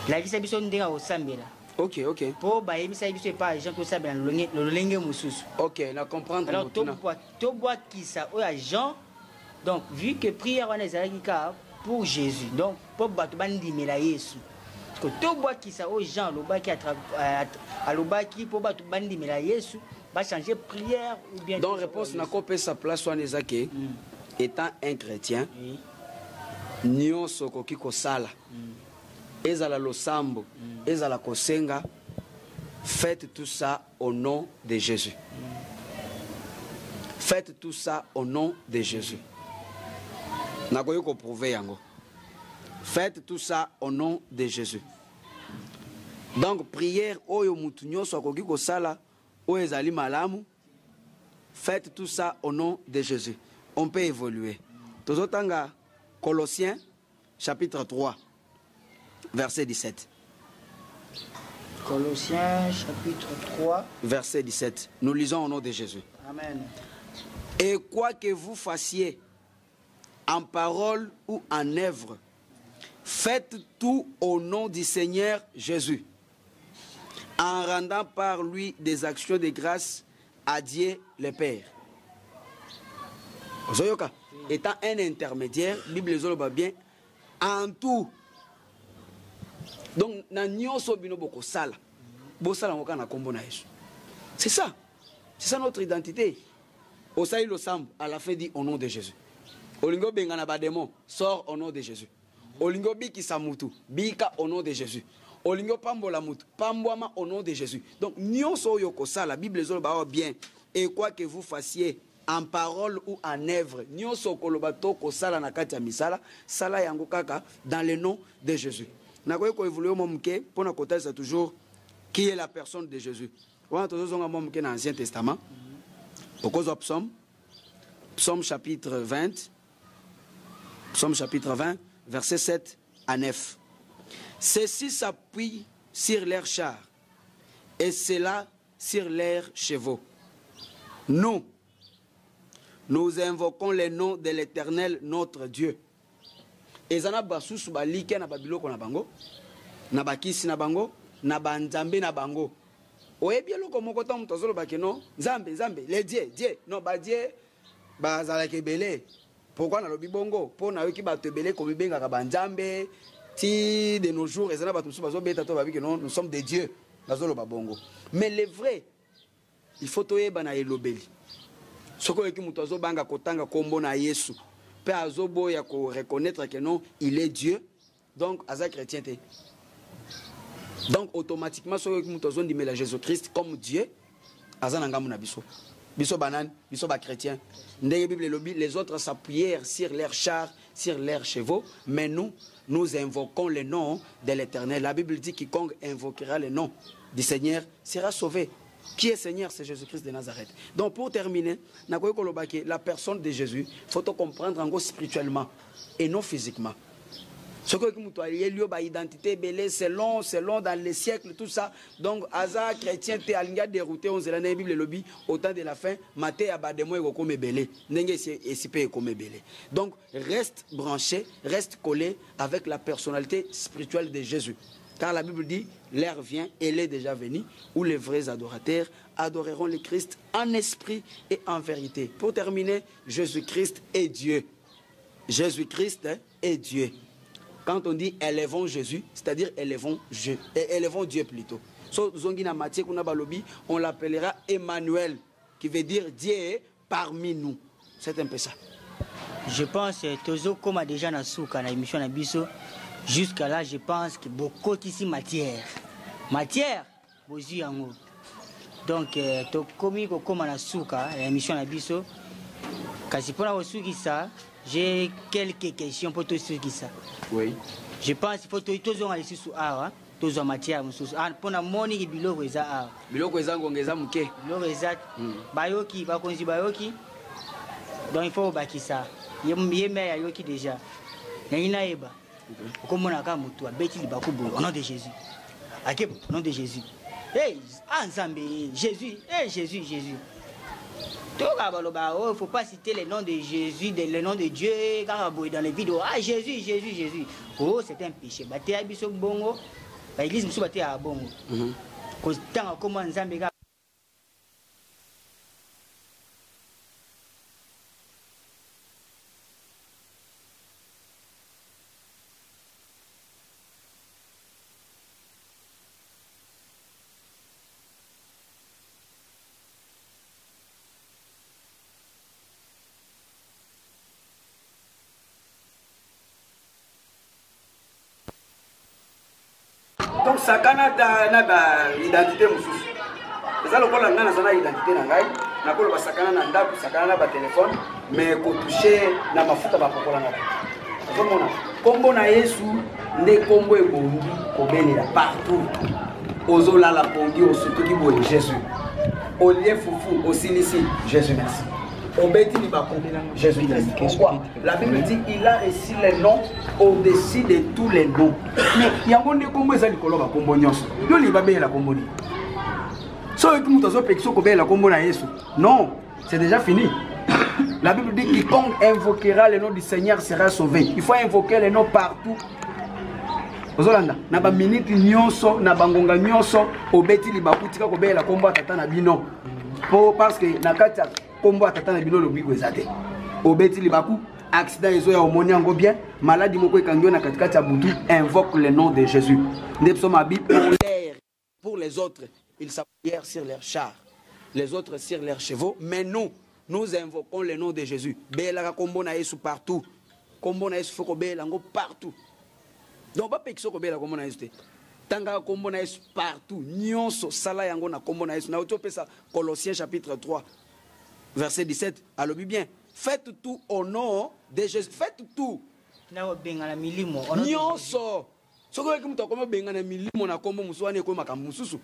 Lakisa biso ndenge ya kosambela ok ok. Mpo bayebisaki biso epai jean tosambela lolenge- mosusu. Ok na comprendre alors tobwakisa oyo donc vu que prière wana ezalaki kaka pour jésus. Donc mpo bato bandimela yesu. Que tobwakisa oyo jean alobaki alobaki mpo bato bandimela yesu bachanger prière ou bien donc réponse nakopesa place wana eza ke étant un chrétien nyonso okoki kosala ezala losambo ezala kosenga. Faites tout ça au nom de jésus. Faites tout ça au nom de jésus nakoki koprouve yango. Faites tout ça au nom de jésus. Donc prière oyo mutu nyonso akoki kosala oyo ezali malamu faites tout ça au nom de jésus. On peut évoluer. Tozotanga colossiens chapitre 3 verset 17 Colossiens chapitre 3. verset 17 nous lisons au nom de jésus. Amen. Et quoi que vous fassiez, en parole ou en œuvre, faites tout au nom du Seigneur Jésus, en rendant par lui des actions de grâce à Dieu le Père. Ozoyoka, étant un intermédiaire, Bible ezoloba bien, en tout. Donc, na bokosala, bosala. C'est ça. C'est ça notre identité. osali losambo à la fin dit au nom de jésus olingi obengana bademon sort au nom de jésus. Olingi obikisa mutu. Bika au nom de jésus. Olingi opambola mutu. Pambwama au nom de jésus. Donc nyonso oyo kosala bible ezoloba awa bien. Et quoi que vous fassiez en parole ou en œuvre nyonso okoloba to kosala na kati misala sala yango kaka dans le nom de jésus. Nakoki koévolue mwa moke mpona kotalisa toujours qui est la personne de jésus. Wana tozozonga mwa moke na ancien testament. Okozwa psaume. Psaume chapitre 20 psaume chapitre 20 verset 7 à 9 ceux-ci s'appuient sur leurs chars et cela sur leurs chevaux. Nous nous invoquons le nom de l'éternel notre dieu. Eza na basusu balike na babiloko na bango na bakisi na bango na banzambe na bango. Oyebi eloko moko ntango moto azolobaki no nzambe nzambe le die die no badie bazalaki ebele pourkui nalobi bongo? Mpo nayoki bato ebele komibengaka banzambe ti de nos jours eza na bato mosusu to babiki no nous sommes des dieux. Bazoloba bongo. Mais le vrai il faut toyeba na elobeli. Soki oyoki moto azobanga kotanga nkombo na yesu mpe azoboya koreconnaitre ke non il est dieu donc aza chrétien te. Donc automatiquement soki oyoki moto azondimela jésus christ comme dieu aza na biso les autres s'appuyèrent sur leurs chars sur leurs chevaux mais nous nous invoquons le nom de l'éternel. La bible dit quiconque invoquera le nom du seigneur sera sauvé. Qui est seigneur? C'est jésus-christ de nazareth. Donc pour terminer la personne de jésus faut comprendre yango spirituellement et non physiquement soki oyoki moto ayeli yo baidentité ebele selon selon dans les siècles tout ça. Donc aza chrétien te alingi adéroute oyo nzela ndenge bible elobi au temps de la fin mate ya bademo ekokoma ebele ndenge esi esi mpe ekoma ebele donc reste branché reste collé avec la personnalité spirituelle de jésus. Car la bible dit l'heure vient elle est déjà venue où les vrais adorateurs adoreront le christ en esprit et en vérité. Pour terminer jésus christ est dieu. Jésus christ hein, est dieu quand on dit élevons Jésus, c'est-à-dire élevons, Dieu, élevons Dieu plutôt. So, Zongina Matie Kuna Balobi, on l'appellera Emmanuel, qui veut dire Dieu est parmi nous. C'est un peu ça. Je pense que Tozo, comme a déjà dans Souka, dans l'émission Nabiso, jusqu'à là, je pense que beaucoup ici matière. Matière, bozu yango. Donc, euh, to komi ko koma na Souka, dans l'émission Nabiso, kasi pona osuki ça, j'ai quelques questions pour tout ce qui ça. Oui. Je pense qu'il faut que tous les sous art, tous en matière, pour la monnaie et biloko eza art. biloko eza ngonga eza moke Biloko eza bayoki, bakonzi bayoki. Donc il faut bakisa. Ye ye me ya yoki déjà. Okomona ka mutu abeti libaku bo au nom de Jésus. Ake au nom de Jésus. Hey, ah Nzambe, Jésus, hey Jésus, Jésus. Toka baloba oh faut pas citer le nom de Jésus le nom de Dieu dans les vidéos. Ah Jésus Jésus Jésus. Oh c'est un péché. Bongo. Baeglise mosusu bateya bongo. Kotanga komwa nzambe kaka nakosakana na baidentité mosusu. Eza lokola ngai naza na identité na ngai nakoloba sakana na ndako sakana na batelefone mais kotushe na mafuta bapokolanga te ozomona nkombo na yesu nde nkombo ebongi kobelela partout. Ozolala pongi osutuki boye jésus. Olie fufu osilisi jésus merci obeti libaku jésus christ pourquoi? la bible dit il a reçu les noms au-dessus de tous les noms. Mais yango nde nkombo eza likolo bakombo nyonso. Yo libabeyela nkombo nini soki moto azopekisa okobeyela nkombo na yesu. Non c'est déjà fini. La bible dit quiconque invoquera le nom du seigneur sera sauvé. Il faut invoquer le nom partout. Ozolanda na baminiti nyonso na bangonga nyonso obeti libaku tika kobeyela nkombo ya tata na bino. Po parce que na kati ya nkombo ya na bino lobiko eza te. Obeti libaku accident ezoya omoni yango bien maladi moko ekangi yo na katikati ya butu invoque le nom de jésus. Nde biso mabi pour les autres ils s'appuyèrent sur leurs chars. Les autres sur leurs chevaux mais nous nous invoquons le nom de jésus. Beyelaka nkombo na yesu partout. Nkombo na yesu fo kobeyela partout. Donc bapekisa kobeyela nkombo na yesu te. Tangaka nkombo na yesu partout. Nyonso sala yango na nkombo na yesu. Nauti opesa colossiens chapitre 3 verset 17 alobi bien. Faites tout au nom de jésus. Faites tout. Nyonso. Soki oyeki moto akomi obengana milimo na nkombo mosusu wana ekoyi makambo mosusu.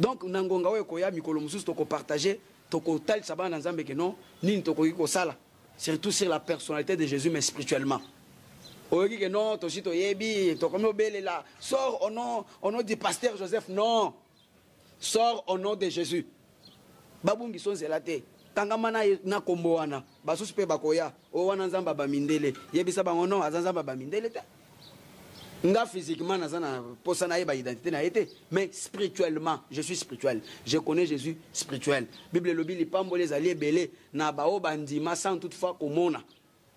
Donc na ngonga oyo ekoya mikolo mosusu tokopartage tokotalisa bana na nzambe ke non nini tokoki kosala? Surtout sur la personnalité de jésus mais spirituellement. Oyoki ke non tosi toyebi tokomi obelela. Sort au nom, au nom du pasteur joseph non. Sort au nom de jésus. Babungiso nzela te kangama na, na kombo wana basusu mpe bakoya. O wana nzambe abamindele. Yebisa bango non aza nzambe abamindele te. Nga physiquement naza na mposa nayeba identité na ye te. Mais spirituellement je suis spirituel. Je connais jésus spirituel. Bible elobi lipamboli ezali ebele. Na baoyo bandima sans toutefois komona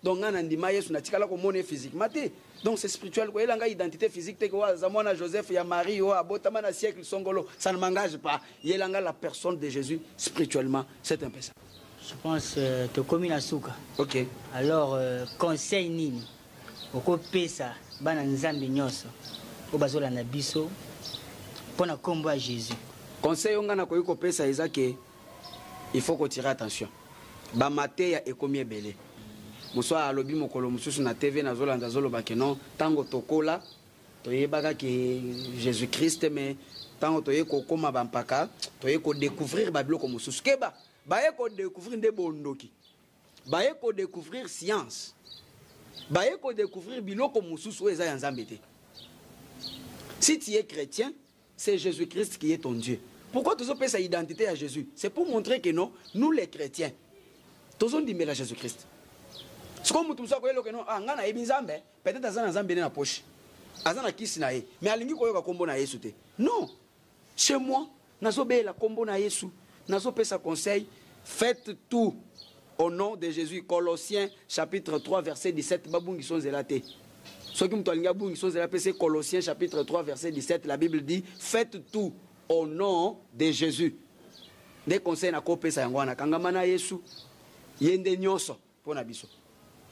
donc nga na ndima yesu natikala komona ye physiquement te donc c'est spirituel koyela nga identité physique te ke oyo aza mwana joseph ya marie oyo abotama na siècle songolo ça ne m'engage pas. Yela nga la personne de jésus spirituellement. C'est un peu ça. Je pense euh, tokomi na suka ok. Alors euh, conseil nini? Okopesa bana nzambe nyonso oyo bazolanda biso. Mpo na nkombo ya jésus. Conseil oyo ngai nakoki kopesa eza ke il faut kotire attention. Bamateya ekomi ebele mosu alobi mokolo mosusu na tv nazolanda azoloba ke non ntango tokola toyebaka ke jésus christ me ntango toye kokóma bampaka toye kodécouvrir babiloko mosusu. Keba baye kodécouvrir nde bondoki. Baye kodécouvrir science. Baye kodécouvrir biloko mosusu oyo eza ya nzambe te. Si tu es chrétien c'est jésus christ qui est ton dieu. Pourquoi tozopesa identité à jésus? C'est pour montrer que non nous les chrétiens tozondimela jésus christ sikoyo motu mosu akoyela ke non ah, ngai nayebi nzambe peut-être aza na nzambe nde na poshe aza na kisi na ye mais alingi koyoka nkombo na yesu te. Non chez moi nazobeyela nkombo na yesu. Nazopesa conseil faites tout au nom de jésus. Colossiens chapitre 3 verset 17 babungiso nzela te. Soki moto alingi abungiso nzela mpe se colossiens chapitre 3 verset 17 la bible dit faites tout au nom de jésus. Nde conseil nakopesa yango wana kangama na yesu ye nde nyonso mpo na biso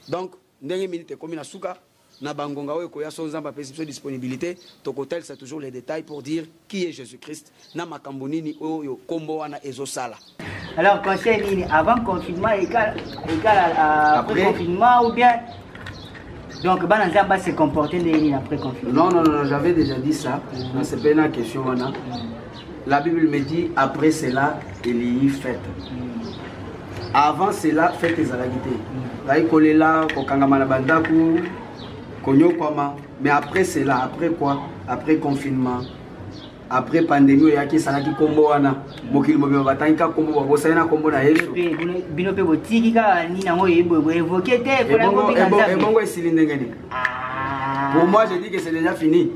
donc ndenge minute ekomi na suka na bangonga oyo ekoya so nzambe apesi biso disponibilité. Tokotalisa toujours les détails pour dire qui est jésus christ na makambo nini oyo nkombo wana ezosala. Alors conseil nini? Avant confinement égal égal à, après, après? confinement ou bien? Donc bana nzambe base comporter ndenge nini après confinement? Non non non j'avais déjà dit ça. Mm. nasepeli na question wana. La bible me dit après cela eliyi fête. Mm. Avant cela fête ezalaki te. Ngai kolela kokangama na bandako konyokwama mais après cela après quoi? Après confinement. Après pandémie oyo eyaki esalaki nkombo wana. Mokili mobima batangi ka nkombo babosani na nkombo na yesu. Bino mpe botiki kaka nini yango evoke te ebongo esili ndenge nini? Pour moi je dis que c'est déjà fini.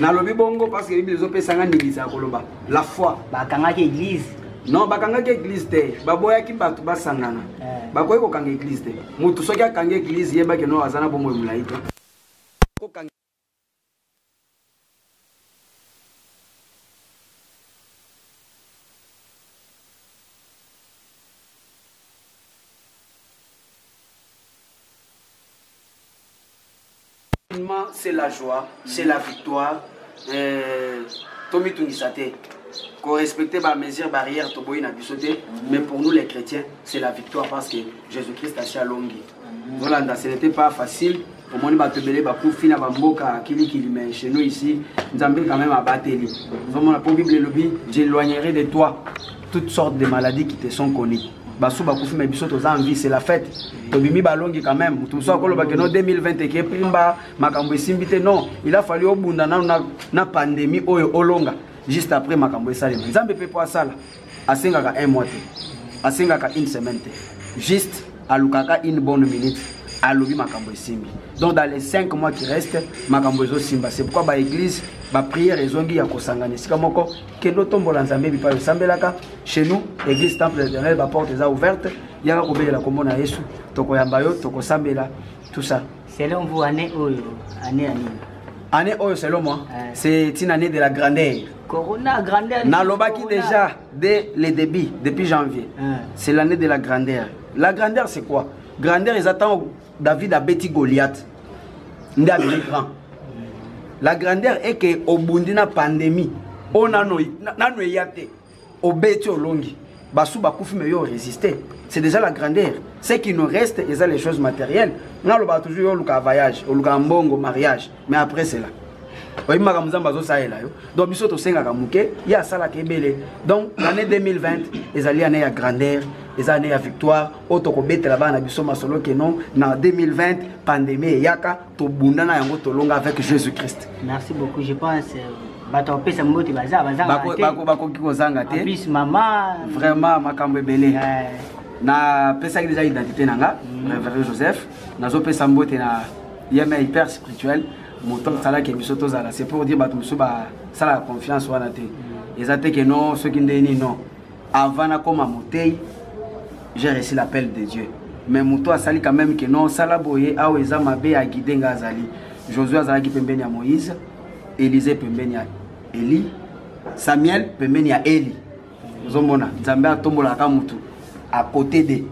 Nalobi bongo parce que bible ezopesanga ndingisa ya koloba. La foi. Bakangaki église non bakangaki église te. Baboyaki bato basangana. Bakoki kokanga église te. Motu soki akanga église yebaki no aza na bomoi molai te. C'est la joie, c'est la victoire, euh, tomitungisa te korespecte bamesure barrière toboyi na biso te mais pour nous les chrétiens c'est la victoire parce que jésus christ asi alongi zolanda ce n'était pas facile. Omoni bato ebele bakufi na bamboka akilikili mais chez nous ici nzambe quand même abateli ozomona mpo bible elobi j'éloignerai de toi toutes sortes de maladies qui te sont connues. Basu bakufi mais biso toza en vie c'est la fête. Tobimi balongi quand même. Moto mosusu akolobake no 2020 eke pimba makambo esimbi te. Non il a fallu obunda nano na, na pandémie oyo olonga juste après makambo esalema. Nzambe mpe mpo asala asengaka un mois te asengaka une semaine te. Juste alukaka une bonne minute alobi makambo esimbi. Donc dans les 5 mois qui restent makambo ezosimba. C'est pourquoi baéglise baprière ezongi ya kosangana. Esika moko kende otombola nzambe ebipai osambelaka chez nous église temple éternel baporte eza ouverte. Yaka kobelela kombo na yesu. Tokoyamba yo tokosambela. Tout ça. Selon vous année oyo? Année ya nini? Année oyo selon moi c'est une année de la grandeur corona grandeur nalobaki déjà dès le début depuis janvier. Hein. c'est l'année de la grandeur. La grandeur c'est quoi? Grandeur eza ntango david abeti goliath. Nde abeli grand. La grandeur eke obundi na pandémie oyo nano na- nano eya te obeti olongi basu bakufi me yo résister c'est déjà la grandeur. Ce qui nous reste eza les choses matérielles. Nalobaka toujours yo oluka voyage oluka mbongo mariage. Mais après cela oyebi makambo nzambe azosalela yo. Donc biso tosengaka moke ye asalaka ebele. Donc l'année 2020 ezali année ya grandeur eza année ya victoire. Oyo tokobetela bana na biso masolo ke non na 2020 pandémie eyaka tobunda na yango tolonga avec jésus christ merci beaucoup. Je pense euh, bato bapesa mbote baza bakoki kozanga te. Mama vraiment makambo ebele. Napesaki déjà identité na nga Mm. révérend joseph. Nazopesa mbote na ye me hyper moto asalaki biso tozala. C'est pour dire bato mosusu basalaka confiance wana te. Eza te ke non soki ndeni non. Avant nakóma motei j'ai reçu l'appel de dieu. Mais moto asali quand même ke non sala boye awa eza mabe aguide nga azali. Josué azalaki pembeni ya moïse élisée pembeni ya eli samuel pembeni ya eli ozomona nzambe atombolaka mutu à côté de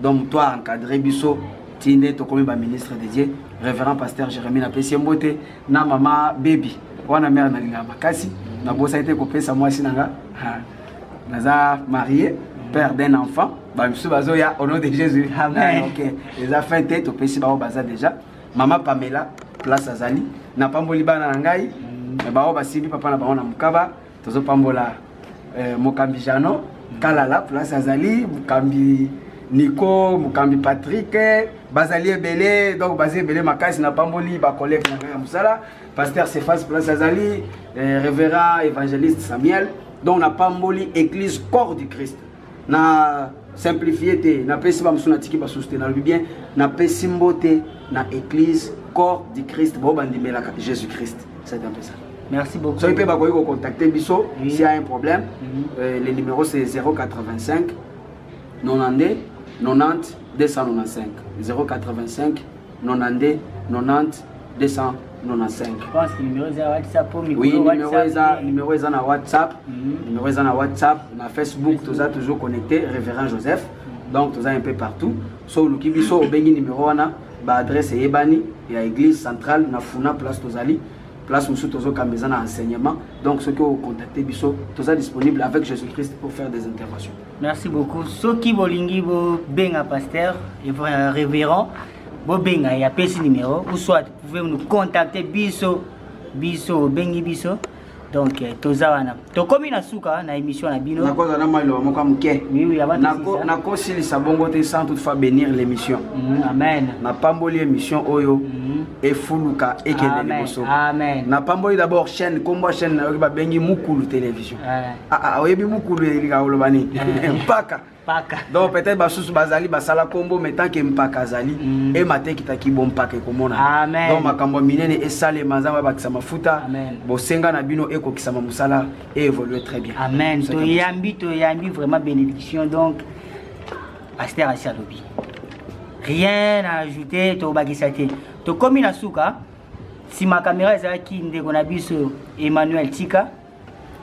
donc moto aencadre biso ti nde tokomi baministre de dieu révérend pasteur jérémi napesi ye mbote na mama bebi wana mare nalingaka makasi nabosaki te kopesa mwasi na nga Ha. naza marié père d'un enfant. Bamisusu bazoya au nom de jésus. Amen. Ah, ok. Eza fin te topesi bango baza déjà. Mama pamela place azali. Napamboli bana na ngai. Me bango basimbi papa na bango na mokaba. Tozopambola eh, mokambi jano kalala place azali. Mokambi nico mokambi patrik bazali ebele donc baza ebele makasi napamboli bacollègue na ngai ya mosala paster cephas place azali eh, révérend évangéliste samuel donc napamboli église corps du christ na simplifie te napesi bamosusu natiki basusu te nalobi bien napesi mbote na église corps du christ bao bandimelaka jésus christ c'est un peu ça merci beaucoup soki mpe bakoki kocontacte biso Oui. s'il y a un problème Mhm. euh, le numéro c'est 085 92 90 295 085 92 90 295 je pense que numéro eza whatsapp po oui. numéro eza na whatsapp. Mhm. numéro eza na whatsapp na facebook toza toujours connecté révérend joseph. Donc toza un peu partout. So oluki biso obengi numéro wana baadresse eyebani ya église centrale na funa place tozali place mosusu tozokamba eza na enseignement. Donc soki ocontacte biso toza disponible avec jésus christ pour faire des interventions. Merci beaucoup. Soki bolingi bobenga pasteur révérend. Bobenga ou soit vous pouvez nous contacter biso biso biso donc eh, toza wana. Tokomi na suka na émission na bino. Nakozala na mwa liloba moko ya moke. Nakosilisa bongo te sans toutefois bénir l'émission. Mhm, amen. Napamboli émission oyo Mhm. efuluka ekende liboso. amen. napamboli d'abord chaîne kombo ya chaîne nayoki babengi mukulu télévision. Ah, ah, oyebi mukulu elinga koloba nini Eh. mpaka. Paka donc peut-être basusu bazali basala kombo mais tant ke mpaka azali Mm. ema tekitaki bo mpaka ekomona. Amen. donc makambo ya minene esalema nzambe abakisa mafuta. Amen. bosenga na bino ekokisama mosala eévolue très bien. Amen. Toyambi toyambi vraiment bénédiction. Donc paster asi alobi. Rien à ajouter tobakisa te. Tokomi na suka nsima kamera ezalaki ndeko na biso emmanuel tika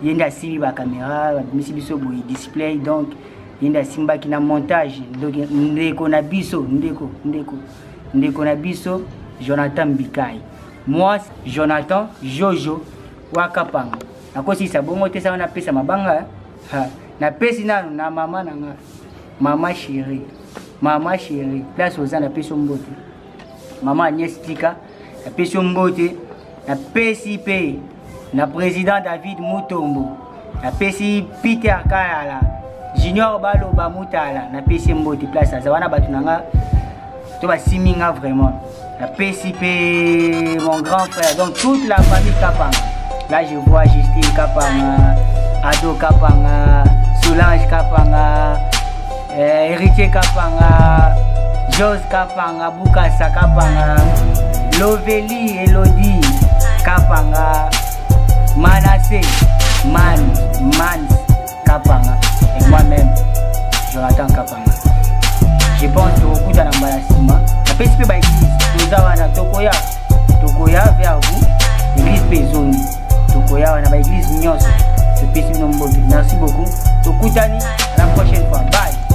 ye nde asimbi bakamera babimisi biso boye display. Donc ye nde asimbaki na montage. Donc ndeko na biso ndeko ndeko ndeko na biso jonathan bikai moi jonathan jojo wakapanga nakosisa bongo te sango napesa mabanga ha. napesi nano na mama na nga. Mama sheri mama sheri place oza napesi yo mbote. Mama agnès tika napesi yo mbote. Napesi mpe na président david mutombo. Napesi peter kayala junior baloba mutala napesi mbote place aza wana bato na to vraiment. Napesi mpe mon grand frère. Donc toute la famille kapanga. Là je vois justine kapanga ado kapanga solange kapanga eh, héritier kapanga jos kapanga bukasa kapanga loveli elodi kapanga manase man mans kapanga moi-même jonathan kapanga. Je pense tokokuta na mbala nsima napesi mpe baeglise toza wana tokoya. Tokoya vers vous église mpe ezongi tokoya wana baeglise nyonso topesi bino mbote merci beaucoup. Tokutani à la prochaine fois. Bye